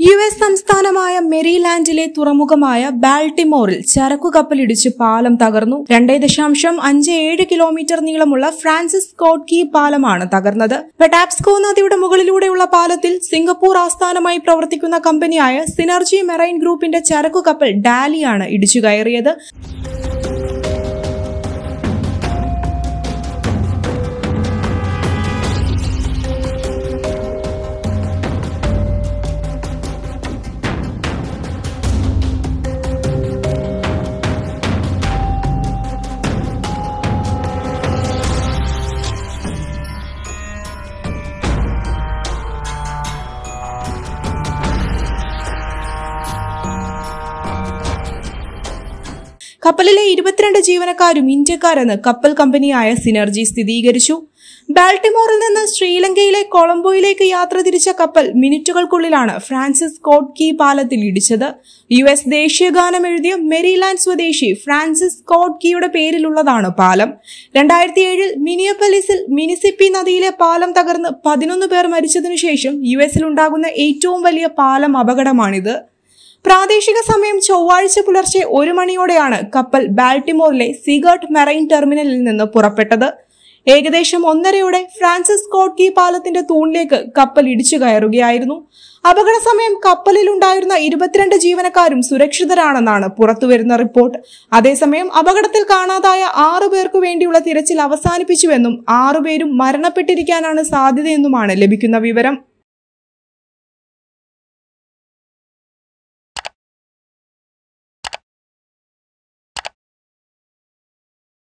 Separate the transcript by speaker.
Speaker 1: U S സംസ്ഥാനമായ മെറിലാൻഡിലെ തുറമുഖമായ ബാൽട്ടിമോറിൽ ചരക്കു കപ്പലിടിച്ച് പാലം തകർന്നു. രണ്ടേ ദശാംശം അഞ്ച് ഏഴ് കിലോമീറ്റർ നീളമുള്ള ഫ്രാൻസിസ് സ്കോട്ട് കീ പാലമാണ് തകർന്നത്. പെടാപ്സ്കോ നദിയുടെ മുകളിലൂടെയുള്ള പാലത്തിൽ സിംഗപ്പൂർ ആസ്ഥാനമായി പ്രവർത്തിക്കുന്ന കമ്പനിയായ സിനർജി മെറൈൻ ഗ്രൂപ്പിന്റെ ചരക്കു കപ്പൽ ഡാലിയാണ് ഇടിച്ചു കയറിയത് കപ്പലിലെ ഇരുപത്തിരണ്ട് ജീവനക്കാരും ഇന്ത്യക്കാരെന്ന് കപ്പൽ കമ്പനിയായ സിനർജി സ്ഥിരീകരിച്ചു. ബാൽട്ടിമോറിൽ നിന്ന് ശ്രീലങ്കയിലെ കൊളംബോയിലേക്ക് യാത്ര തിരിച്ച കപ്പൽ മിനിറ്റുകൾക്കുള്ളിലാണ് ഫ്രാൻസിസ് സ്കോട്ട് കീ പാലത്തിൽ ഇടിച്ചത്. യു എസ് ദേശീയഗാനം എഴുതിയ മെരിലാൻഡ് സ്വദേശി ഫ്രാൻസിസ് സ്കോട്ട് കീയുടെ പേരിലുള്ളതാണ് പാലം. രണ്ടായിരത്തി ഏഴിൽ മിനിയപ്പലിസിൽ മിനിസിപ്പി നദിയിലെ പാലം തകർന്ന് പതിനൊന്ന് പേർ മരിച്ചതിനു ശേഷം യു എസിലുണ്ടാകുന്ന ഏറ്റവും വലിയ പാലം അപകടമാണിത്. പ്രാദേശിക സമയം ചൊവ്വാഴ്ച പുലർച്ചെ ഒരു മണിയോടെയാണ് കപ്പൽ ബാൽട്ടിമോറിലെ സിഗർട്ട് മെറൈൻ ടെർമിനലിൽ നിന്ന് പുറപ്പെട്ടത്. ഏകദേശം ഒന്നരയോടെ ഫ്രാൻസിസ് സ്കോട്ട് കീ പാലത്തിന്റെ തൂണിലേക്ക് കപ്പൽ ഇടിച്ചു കയറുകയായിരുന്നു. അപകട സമയം കപ്പലിലുണ്ടായിരുന്ന ഇരുപത്തിരണ്ട് ജീവനക്കാരും സുരക്ഷിതരാണെന്നാണ് പുറത്തുവരുന്ന റിപ്പോർട്ട്. അതേസമയം അപകടത്തിൽ കാണാതായ ആറു പേർക്കു വേണ്ടിയുള്ള തിരച്ചിൽ അവസാനിപ്പിച്ചുവെന്നും ആറുപേരും മരണപ്പെട്ടിരിക്കാനാണ് സാധ്യതയെന്നുമാണ് ലഭിക്കുന്ന വിവരം.